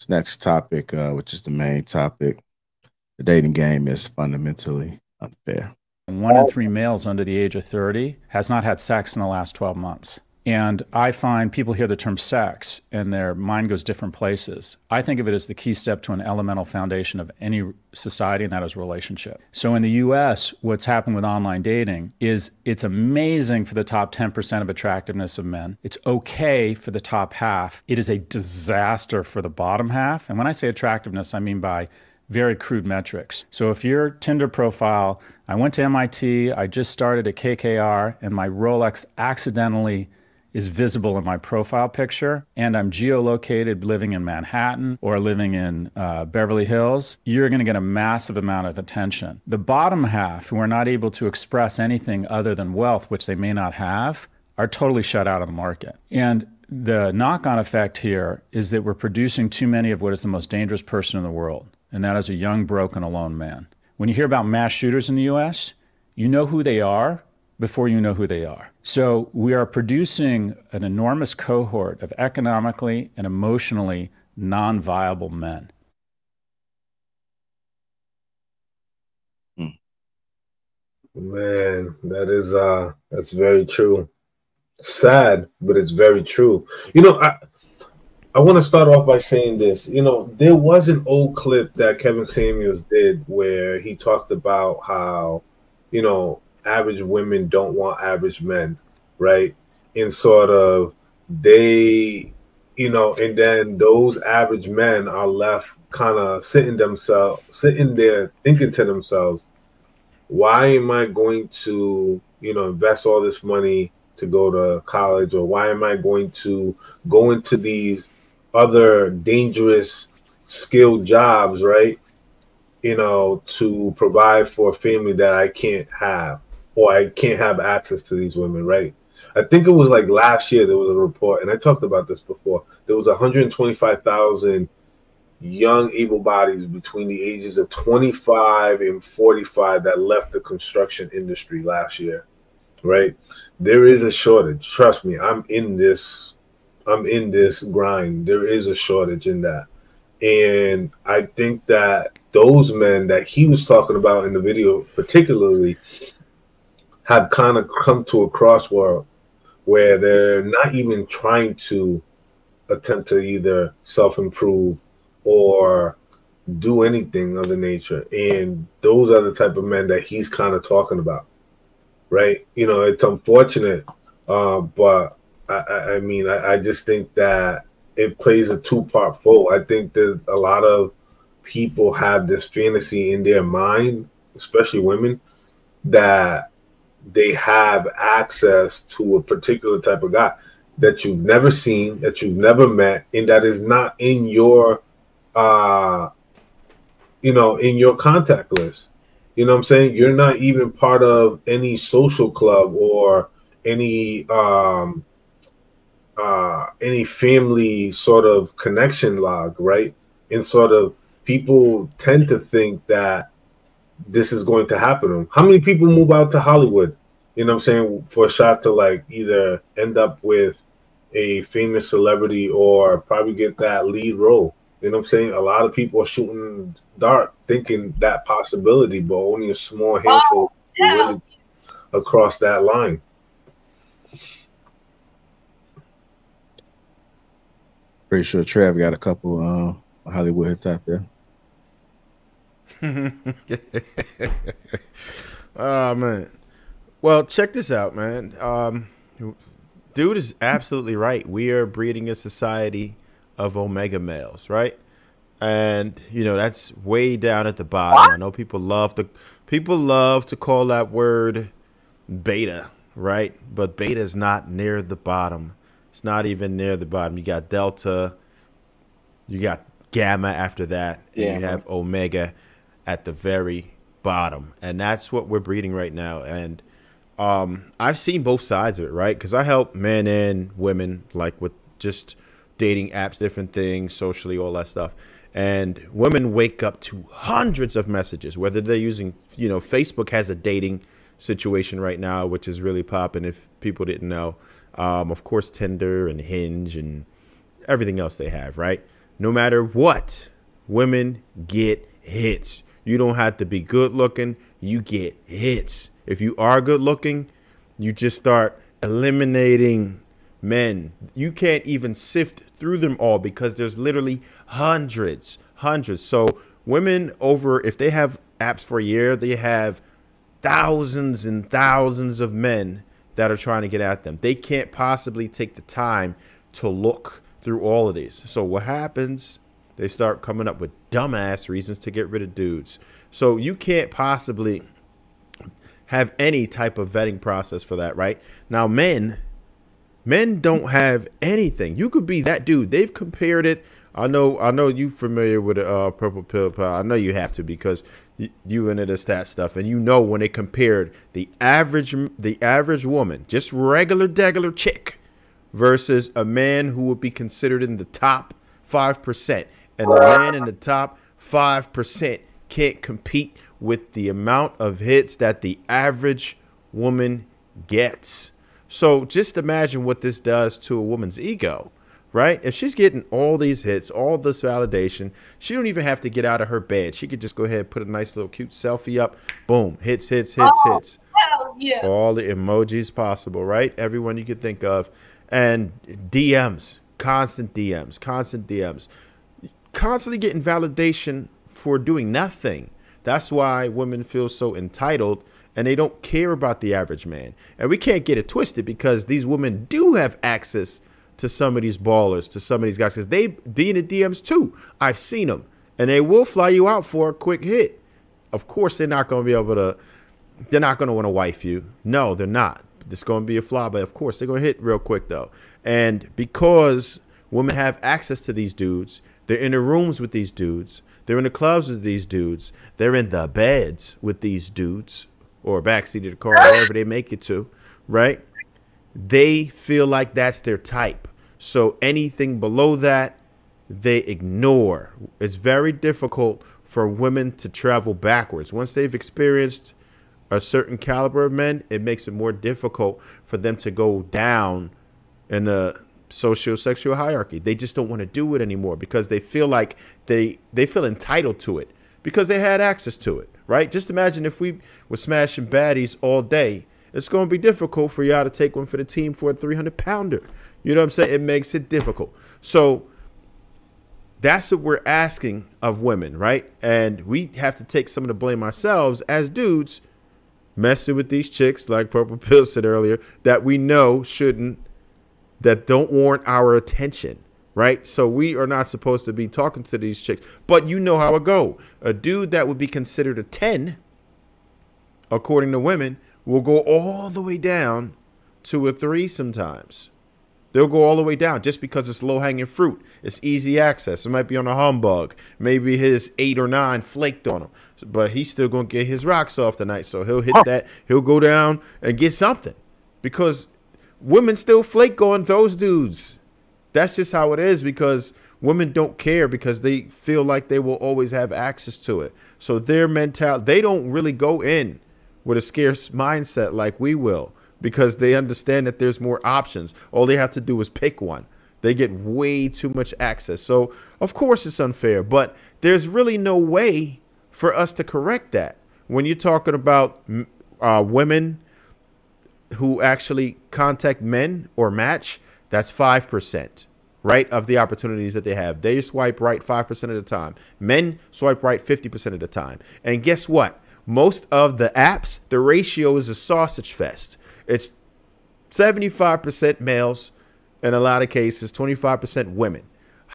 This next topic, uh, which is the main topic, the dating game is fundamentally unfair. One in three males under the age of 30 has not had sex in the last 12 months. And I find people hear the term sex and their mind goes different places. I think of it as the key step to an elemental foundation of any society, and that is relationship. So in the US, what's happened with online dating is it's amazing for the top 10% of attractiveness of men. It's okay for the top half. It is a disaster for the bottom half. And when I say attractiveness, I mean by very crude metrics. So if your Tinder profile, I went to MIT, I just started at KKR, and my Rolex accidentally is visible in my profile picture and I'm geolocated living in Manhattan or living in uh, Beverly Hills, you're going to get a massive amount of attention. The bottom half, who are not able to express anything other than wealth, which they may not have, are totally shut out of the market. And the knock on effect here is that we're producing too many of what is the most dangerous person in the world, and that is a young, broken, alone man. When you hear about mass shooters in the US, you know who they are before you know who they are. So we are producing an enormous cohort of economically and emotionally non viable men. Man, that is uh that's very true. Sad, but it's very true. You know, I I want to start off by saying this. You know, there was an old clip that Kevin Samuels did where he talked about how, you know, average women don't want average men, right? And sort of they, you know, and then those average men are left kind of sitting themselves, sitting there thinking to themselves, why am I going to, you know, invest all this money to go to college, or why am I going to go into these other dangerous skilled jobs, right? You know, to provide for a family that I can't have I can't have access to these women, right? I think it was like last year there was a report, and I talked about this before. There was 125,000 young able bodies between the ages of 25 and 45 that left the construction industry last year, right? There is a shortage. Trust me, I'm in this. I'm in this grind. There is a shortage in that. And I think that those men that he was talking about in the video, particularly, have kind of come to a crossword where they're not even trying to attempt to either self improve or do anything of the nature. And those are the type of men that he's kind of talking about, right? You know, it's unfortunate, uh, but I, I mean, I, I, just think that it plays a two part fold. I think that a lot of people have this fantasy in their mind, especially women, that they have access to a particular type of guy that you've never seen, that you've never met, and that is not in your uh you know, in your contact list. You know what I'm saying? You're not even part of any social club or any um uh any family sort of connection log, right? And sort of people tend to think that this is going to happen. How many people move out to Hollywood? You know what I'm saying? For a shot to like either end up with a famous celebrity or probably get that lead role. You know what I'm saying? A lot of people are shooting dark, thinking that possibility, but only a small handful oh, yeah. really across that line. Pretty sure Trev got a couple uh, Hollywood hits out there. Oh man. Well, check this out, man. Um, dude is absolutely right. We are breeding a society of omega males, right? And you know that's way down at the bottom. I know people love to people love to call that word beta, right? But beta is not near the bottom. It's not even near the bottom. You got delta, you got gamma after that, and yeah. you have omega at the very bottom. And that's what we're breeding right now. And um, I've seen both sides of it, right? Because I help men and women, like with just dating apps, different things, socially, all that stuff. And women wake up to hundreds of messages, whether they're using, you know, Facebook has a dating situation right now, which is really popping if people didn't know. Um, of course, Tinder and Hinge and everything else they have, right? no matter what, women get hits. You don't have to be good looking, you get hits. If you are good looking, you just start eliminating men. You can't even sift through them all because there's literally hundreds, hundreds. So women over if they have apps for a year, they have thousands and thousands of men that are trying to get at them. They can't possibly take the time to look through all of these. So what happens? They start coming up with dumbass reasons to get rid of dudes. So you can't possibly have any type of vetting process for that, right? Now men men don't have anything. You could be that dude. They've compared it. I know I know you familiar with uh purple pill pal. I know you have to because you into this that stuff and you know when they compared the average the average woman, just regular degular chick versus a man who would be considered in the top 5% and the man in the top 5% can't compete with the amount of hits that the average woman gets. So just imagine what this does to a woman's ego, right? If she's getting all these hits, all this validation, she don't even have to get out of her bed. She could just go ahead and put a nice little cute selfie up. Boom, hits, hits, hits, oh, hits. Yeah. All the emojis possible, right? Everyone you could think of. And DMs, constant DMs, constant DMs. Constantly getting validation for doing nothing. That's why women feel so entitled and they don't care about the average man. And we can't get it twisted because these women do have access to some of these ballers, to some of these guys, because they be in the DMs too. I've seen them, and they will fly you out for a quick hit. Of course, they're not going to be able to. They're not going to want to wife you. No, they're not. It's going to be a fly, but of course, they're going to hit real quick though. And because women have access to these dudes, they're in the rooms with these dudes. They're in the clubs with these dudes. They're in the beds with these dudes or backseat of the car, wherever they make it to, right? They feel like that's their type. So anything below that, they ignore. It's very difficult for women to travel backwards. Once they've experienced a certain caliber of men, it makes it more difficult for them to go down in a social sexual hierarchy. They just don't want to do it anymore because they feel like they they feel entitled to it because they had access to it, right? Just imagine if we were smashing baddies all day. It's going to be difficult for y'all to take one for the team for a 300 pounder. You know what I'm saying? It makes it difficult. So that's what we're asking of women, right? And we have to take some of the blame ourselves as dudes messing with these chicks, like Purple Pill said earlier, that we know shouldn't that don't warrant our attention, right? So we are not supposed to be talking to these chicks. But you know how it go. A dude that would be considered a 10, according to women, will go all the way down to a 3 sometimes. They'll go all the way down just because it's low hanging fruit. It's easy access. It might be on a humbug. Maybe his eight or nine flaked on him, but he's still gonna get his rocks off tonight. So he'll hit that. He'll go down and get something because women still flake on those dudes. That's just how it is because women don't care because they feel like they will always have access to it. So their mentality, they don't really go in with a scarce mindset like we will because they understand that there's more options. All they have to do is pick one. They get way too much access. So, of course, it's unfair, but there's really no way for us to correct that. When you're talking about uh, women who actually contact men or match, that's 5%, right, of the opportunities that they have. They swipe right 5% of the time. Men swipe right 50% of the time. And guess what? Most of the apps, the ratio is a sausage fest. It's 75% males, in a lot of cases, 25% women.